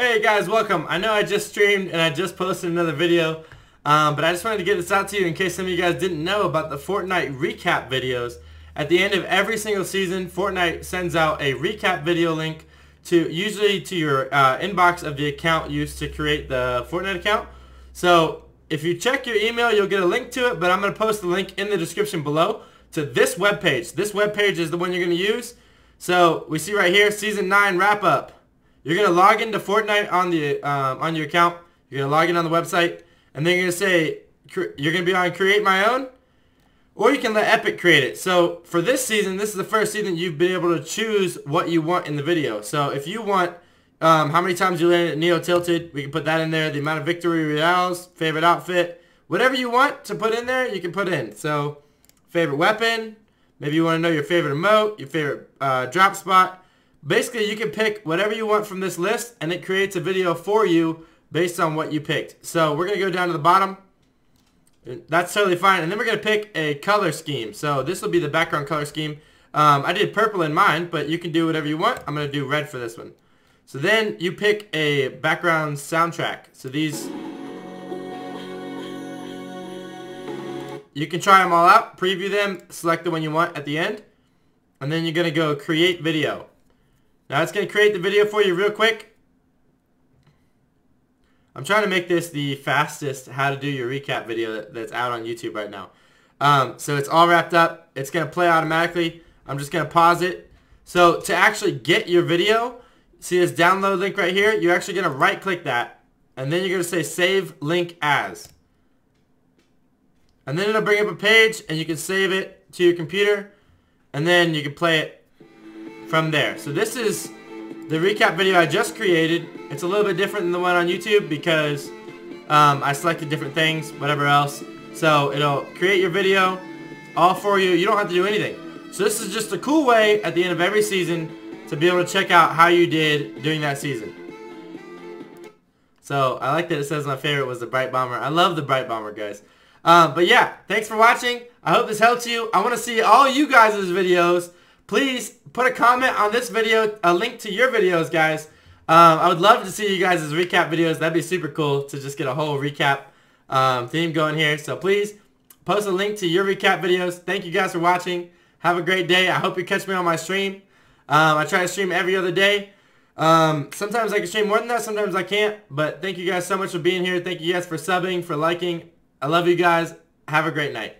Hey guys, welcome. I know I just streamed and I just posted another video, um, but I just wanted to get this out to you in case some of you guys didn't know about the Fortnite recap videos. At the end of every single season, Fortnite sends out a recap video link to usually to your uh, inbox of the account used to create the Fortnite account. So if you check your email, you'll get a link to it, but I'm going to post the link in the description below to this webpage. This webpage is the one you're going to use. So we see right here, Season 9 wrap up. You're going to log into Fortnite on the um, on your account. You're going to log in on the website. And then you're going to say, you're going to be on Create My Own. Or you can let Epic create it. So for this season, this is the first season you've been able to choose what you want in the video. So if you want um, how many times you landed Neo Tilted, we can put that in there. The amount of Victory Royales, favorite outfit, whatever you want to put in there, you can put in. So favorite weapon, maybe you want to know your favorite emote, your favorite uh, drop spot. Basically, you can pick whatever you want from this list, and it creates a video for you based on what you picked. So we're going to go down to the bottom. That's totally fine. And then we're going to pick a color scheme. So this will be the background color scheme. Um, I did purple in mine, but you can do whatever you want. I'm going to do red for this one. So then you pick a background soundtrack. So these... You can try them all out, preview them, select the one you want at the end. And then you're going to go create video. Now it's going to create the video for you real quick. I'm trying to make this the fastest how to do your recap video that's out on YouTube right now. Um, so it's all wrapped up. It's going to play automatically. I'm just going to pause it. So to actually get your video, see this download link right here? You're actually going to right click that. And then you're going to say save link as. And then it'll bring up a page and you can save it to your computer. And then you can play it from there. So this is the recap video I just created. It's a little bit different than the one on YouTube because um, I selected different things, whatever else. So it'll create your video all for you. You don't have to do anything. So this is just a cool way at the end of every season to be able to check out how you did during that season. So I like that it says my favorite was the Brite Bomber. I love the Brite Bomber, guys. Um, but yeah, thanks for watching. I hope this helps you. I want to see all you guys' videos please put a comment on this video, a link to your videos, guys. Um, I would love to see you guys' recap videos. That'd be super cool to just get a whole recap um, theme going here. So please post a link to your recap videos. Thank you guys for watching. Have a great day. I hope you catch me on my stream. Um, I try to stream every other day. Um, sometimes I can stream more than that. Sometimes I can't. But thank you guys so much for being here. Thank you guys for subbing, for liking. I love you guys. Have a great night.